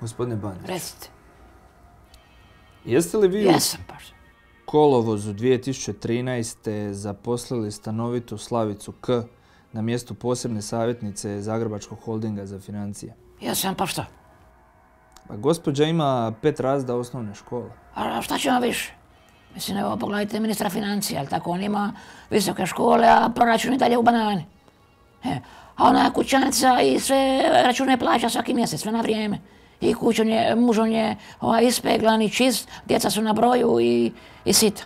Gospodine Bandić, Recite. jeste li vi u Jesam pa što. kolovozu 2013. zaposlili stanovitu Slavicu K na mjestu posebne savjetnice Zagrebačkog holdinga za financije? Jesam pa što. Pa gospođa ima pet razda osnovne škole. A šta ćemo više? Mislim, evo, pogledajte ministra financija, ali tako, on ima visoke škole, a proračun i dalje u banani. E, a ona kućanica i sve račune plaća svaki mjesec, sve na vrijeme. I kućon je, mužon je ovaj, ispeglan i čist, djeca su na broju i, i sita.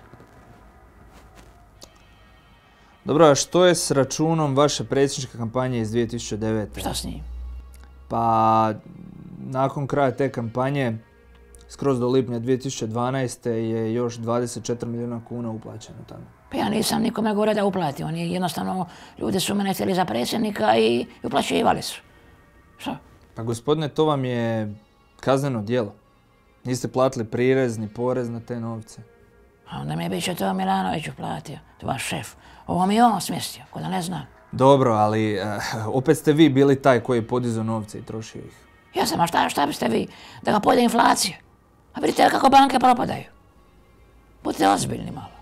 Dobro, a što je s računom vaše predsjedničke kampanje iz 2009. Šta s njim? Pa, nakon kraja te kampanje, skroz do lipnja 2012. je još 24 milijuna kuna uplaćeno tamo. Pa ja nisam nikome gore da uplati, oni jednostavno, ljudi su mene htjeli za predsjednika i, i uplaćivali su. Šta? Pa gospodine, to vam je kazneno djelo. Niste platili prirez ni porez na te novce. A onda mi bit će to Milanović uplatio, to vaš šef. Ovo mi je on smjestio, ko da ne zna. Dobro, ali eh, opet ste vi bili taj koji je podizao novce i trošio ih. Ja sam, a šta, šta biste vi? Da ga pojede inflacija? A vidite kako banke propadaju. Budite ozbiljni malo.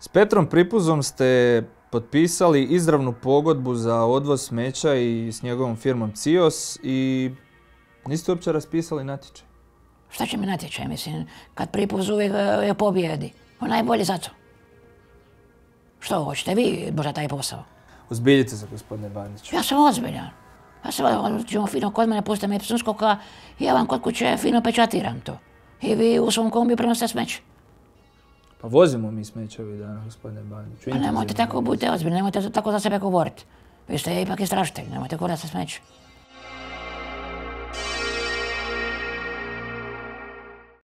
S Petrom Pripuzom ste potpisali izravnu pogodbu za odvoz smeća i s njegovom firmom CIOS i niste uopće raspisali natječaj. Šta će mi natječaj, mislim, kad pripuz uvijek e, pobjedi. On najbolji za to. Što hoćete vi možda taj posao? Uzbiljite se, gospodine Bandiću. Ja sam ozbiljan. Ja sam ćemo fino kod mene pustite me psunskoka i ja vam kod kuće fino pečatiram to. I vi u svom kombi prenosite smeće. Pa vozimo mi smeće ovih dana, gospodine Bandiću. Pa nemojte tako, budite ozbiljni, nemojte tako za sebe govoriti. Vi ste ipak istražitelj, nemojte govoriti sa smeće.